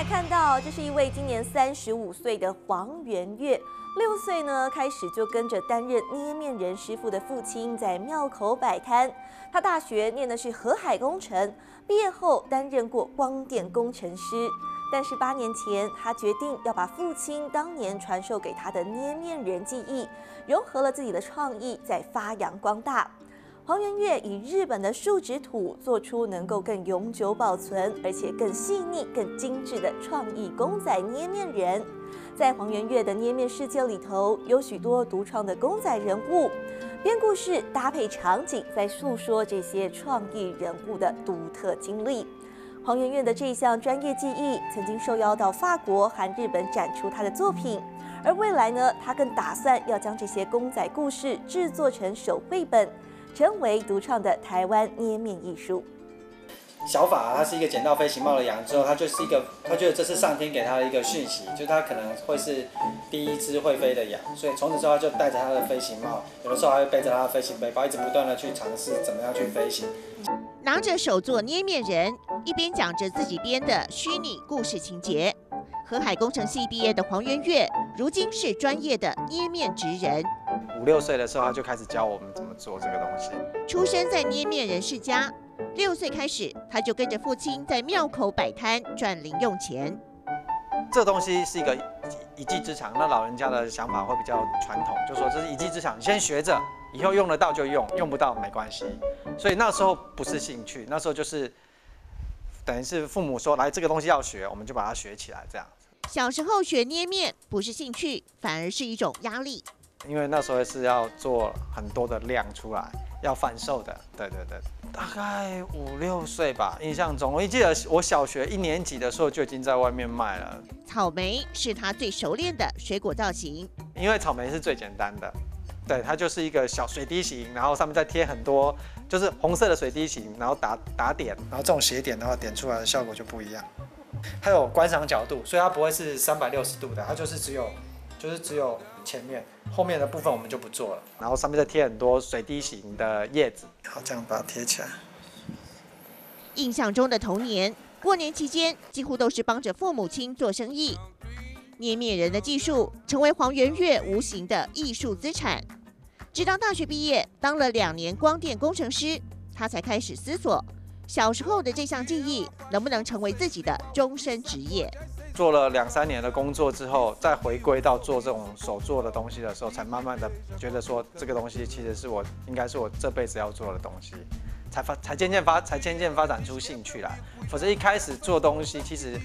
来看到，这是一位今年三十五岁的黄元月，六岁呢开始就跟着担任捏面人师傅的父亲在庙口摆摊。他大学念的是河海工程，毕业后担任过光电工程师。但是八年前，他决定要把父亲当年传授给他的捏面人技艺，融合了自己的创意，再发扬光大。黄元月以日本的树脂土做出能够更永久保存，而且更细腻、更精致的创意公仔捏面人。在黄元月的捏面世界里头，有许多独创的公仔人物，编故事搭配场景，在诉说这些创意人物的独特经历。黄圆月的这项专业技艺，曾经受邀到法国和日本展出他的作品，而未来呢，他更打算要将这些公仔故事制作成手绘本，成为独创的台湾捏面艺术。小法它是一个捡到飞行帽的羊之后，它就是一个，他觉得这是上天给他的一个讯息，就他可能会是第一只会飞的羊，所以从此之后他就带着他的飞行帽，有的时候还会背着他的飞行背包，一直不断的去尝试怎么样去飞行。拿着手做捏面人，一边讲着自己编的虚拟故事情节。河海工程系毕业的黄元月，如今是专业的捏面职人。五六岁的时候，他就开始教我们做这个东西。出生在捏面人世家。六岁开始，他就跟着父亲在庙口摆摊赚零用钱。这东西是一个一技之长，那老人家的想法会比较传统，就说这是一技之长，你先学着，以后用得到就用，用不到没关系。所以那时候不是兴趣，那时候就是等于是父母说来这个东西要学，我们就把它学起来这样。小时候学捏面不是兴趣，反而是一种压力。因为那时候是要做很多的量出来，要贩售的。对对对，大概五六岁吧，印象中我记得我小学一年级的时候就已经在外面卖了。草莓是他最熟练的水果造型，因为草莓是最简单的，对，它就是一个小水滴形，然后上面再贴很多，就是红色的水滴形，然后打打点，然后这种斜点的话，点出来的效果就不一样。它有观赏角度，所以它不会是三百六十度的，它就是只有，就是只有。前面后面的部分我们就不做了，然后上面再贴很多水滴形的叶子，好，这样把它贴起来。印象中的童年，过年期间几乎都是帮着父母亲做生意，捏面人的技术成为黄元月无形的艺术资产。直到大学毕业，当了两年光电工程师，他才开始思索，小时候的这项技艺能不能成为自己的终身职业。做了两三年的工作之后，再回归到做这种手做的东西的时候，才慢慢的觉得说，这个东西其实是我应该是我这辈子要做的东西，才发才渐渐发才渐渐发展出兴趣来。否则一开始做东西，其实。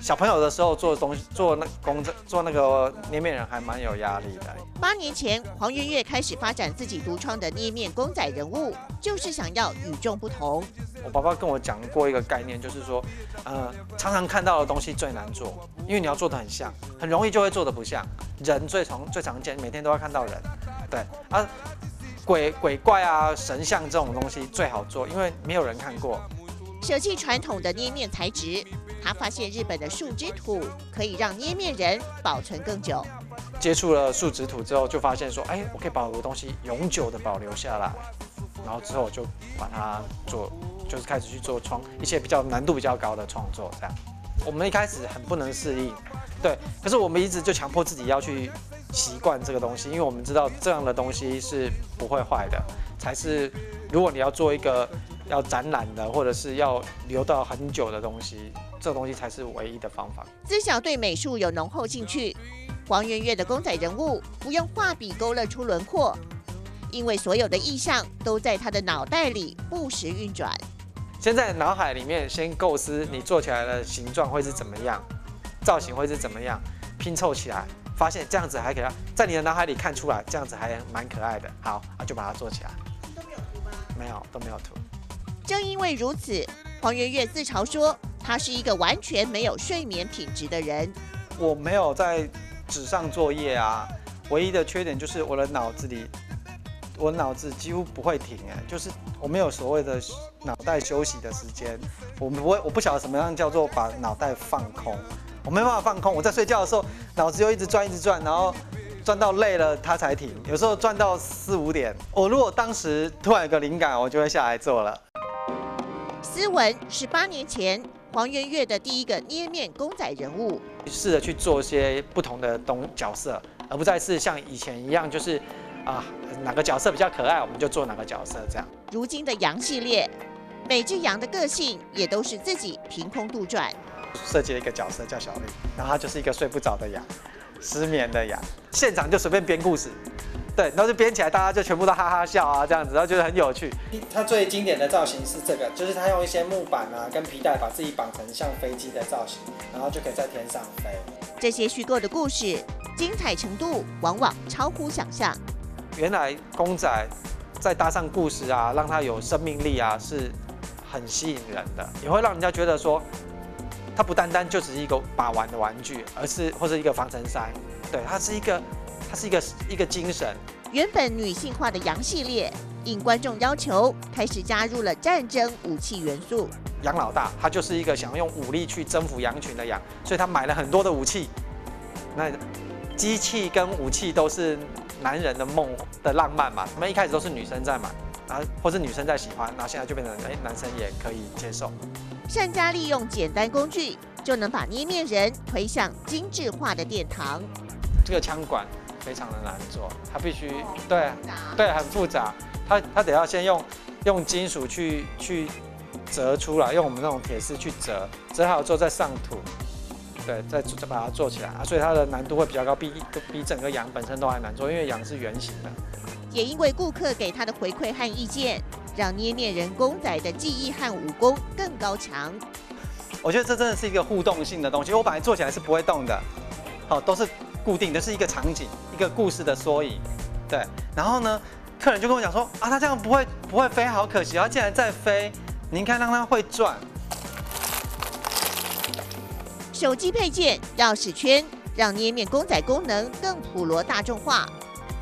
小朋友的时候做东西做那工作做那个捏面人还蛮有压力的。八年前，黄月月开始发展自己独创的捏面公仔人物，就是想要与众不同。我爸爸跟我讲过一个概念，就是说，呃，常常看到的东西最难做，因为你要做的很像，很容易就会做的不像。人最常最常见，每天都要看到人，对啊，鬼鬼怪啊神像这种东西最好做，因为没有人看过。舍弃传统的捏面材质。他发现日本的树脂土可以让捏面人保存更久。接触了树脂土之后，就发现说，哎，我可以把我的东西永久的保留下来。然后之后就把它做，就是开始去做创一些比较难度比较高的创作。这样，我们一开始很不能适应，对。可是我们一直就强迫自己要去习惯这个东西，因为我们知道这样的东西是不会坏的，才是如果你要做一个要展览的，或者是要留到很久的东西。这东西才是唯一的方法。自小对美术有浓厚兴趣，黄圆月的公仔人物不用画笔勾勒出轮廓，因为所有的意象都在他的脑袋里不时运转。先在脑海里面先构思你做起来的形状会是怎么样，造型会是怎么样，拼凑起来，发现这样子还可以在你的脑海里看出来，这样子还蛮可爱的。好，啊就把它做起来。都没有图吗？没有，都没有图。正因为如此，黄圆月自嘲说。他是一个完全没有睡眠品质的人。我没有在纸上作业啊，唯一的缺点就是我的脑子里，我脑子几乎不会停哎，就是我没有所谓的脑袋休息的时间。我不会，我不晓得什么样叫做把脑袋放空，我没办法放空。我在睡觉的时候，脑子又一直转，一直转，然后转到累了它才停。有时候转到四五点，我如果当时突然有个灵感，我就会下来做了。斯文是八年前。黄圆月的第一个捏面公仔人物。试着去做一些不同的东角色，而不再是像以前一样，就是啊哪个角色比较可爱，我们就做哪个角色这样。如今的羊系列，每只羊的个性也都是自己凭空杜撰。设计了一个角色叫小丽，然后她就是一个睡不着的羊，失眠的羊，现场就随便编故事，对，然后就编起来，大家就全部都哈哈笑啊这样子，然后觉得很有趣。它最经典的造型是这个，就是它用一些木板啊跟皮带把自己绑成像飞机的造型，然后就可以在天上飞。这些虚构的故事，精彩程度往往超乎想象。原来公仔再搭上故事啊，让它有生命力啊，是很吸引人的，也会让人家觉得说。它不单单就只是一个把玩的玩具，而是或者一个防尘塞，对，它是一个，它是一个一个精神。原本女性化的羊系列，应观众要求，开始加入了战争武器元素。杨老大他就是一个想要用武力去征服羊群的羊，所以他买了很多的武器。那机器跟武器都是男人的梦的浪漫嘛，我们一开始都是女生在买，然后或是女生在喜欢，然后现在就变成哎男生也可以接受。善加利用简单工具，就能把捏面人推向精致化的殿堂。这个枪管非常的难做，它必须对对很复杂，它它得要先用用金属去去折出来，用我们那种铁丝去折，折好之后再上土，对，再再把它做起来啊，所以它的难度会比较高，比比整个羊本身都还难做，因为羊是圆形的。也因为顾客给他的回馈和意见。让捏捏人公仔的技艺和武功更高强。我觉得这真的是一个互动性的东西。我本来做起来是不会动的，好，都是固定的，是一个场景，一个故事的缩影。对，然后呢，客人就跟我讲说啊，他这样不会不会飞，好可惜，他竟然在飞。您看，让他会转。手机配件、钥匙圈，让捏面公仔功能更普罗大众化。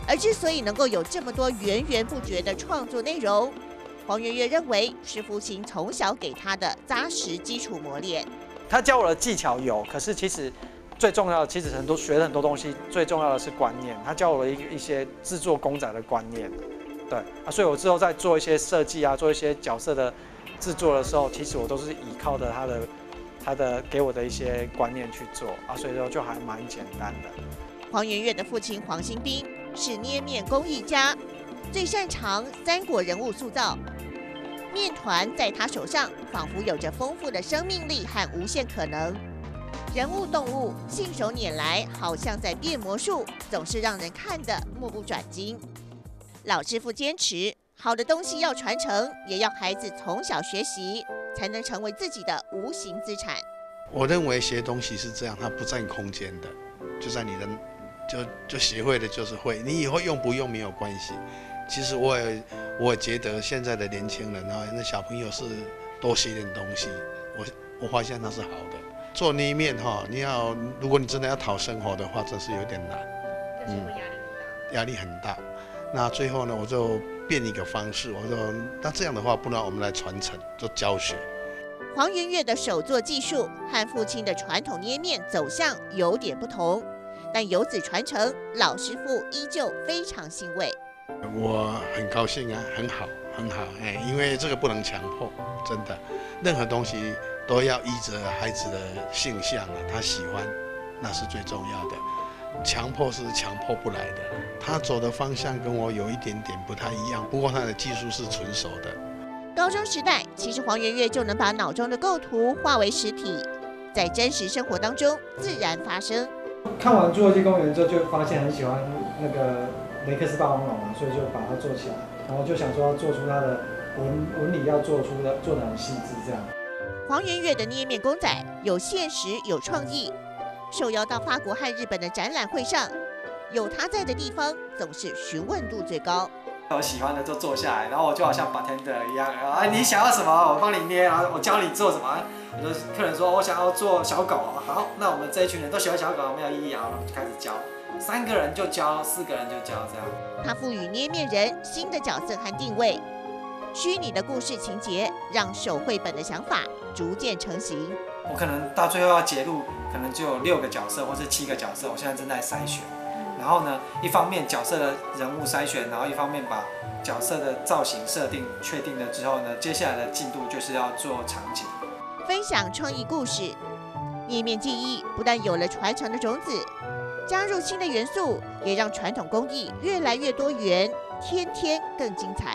而之所以能够有这么多源源不绝的创作内容，黄月月认为是父亲从小给他的扎实基础磨练。他教我的技巧有，可是其实最重要的，其实很多学了很多东西，最重要的是观念。他教我了一一些制作公仔的观念，对啊，所以我之后在做一些设计啊，做一些角色的制作的时候，其实我都是依靠着他的他的给我的一些观念去做啊，所以说就还蛮简单的。黄圆月的父亲黄新兵是捏面工艺家，最擅长三国人物塑造。面团在他手上，仿佛有着丰富的生命力和无限可能。人物动物信手拈来，好像在变魔术，总是让人看得目不转睛。老师傅坚持，好的东西要传承，也要孩子从小学习，才能成为自己的无形资产。我认为学东西是这样，它不占空间的，就在你的，就就学会的就是会，你以后用不用没有关系。其实我也我觉得现在的年轻人啊，那小朋友是多学点东西，我我发现那是好的。做那一面哈，你要如果你真的要讨生活的话，真是有点难，嗯，压力很大。压力很大。那最后呢，我就变一个方式，我说那这样的话，不然我们来传承做教学。黄圆月的手作技术和父亲的传统捏面走向有点不同，但由此传承，老师傅依旧非常欣慰。我很高兴啊，很好，很好，哎，因为这个不能强迫，真的，任何东西都要依着孩子的性向啊，他喜欢，那是最重要的。强迫是强迫不来的，他走的方向跟我有一点点不太一样，不过他的技术是纯熟的。高中时代，其实黄圆月就能把脑中的构图化为实体，在真实生活当中自然发生。看完《侏罗纪公园》之后，就发现很喜欢那个。雷克斯霸王龙嘛，所以就把它做起来，然后就想说要做出它的纹纹理，要做出的做的很细致这样。黄圆月的捏面公仔有现实有创意，受邀到法国和日本的展览会上，有他在的地方总是询问度最高。我喜欢的就坐下来，然后我就好像 bartender 一样，啊你想要什么我帮你捏，然后我教你做什么。我的客人说我想要做小狗，好，那我们这一群人都喜欢小狗，没有意义啊，就开始教。三个人就教，四个人就教，这样。他赋予捏面人新的角色和定位，虚拟的故事情节让手绘本的想法逐渐成型。我可能到最后要截录，可能就有六个角色或是七个角色，我现在正在筛选。然后呢，一方面角色的人物筛选，然后一方面把角色的造型设定确定了之后呢，接下来的进度就是要做场景。分享创意故事。页面记忆不但有了传承的种子，加入新的元素，也让传统工艺越来越多元，天天更精彩。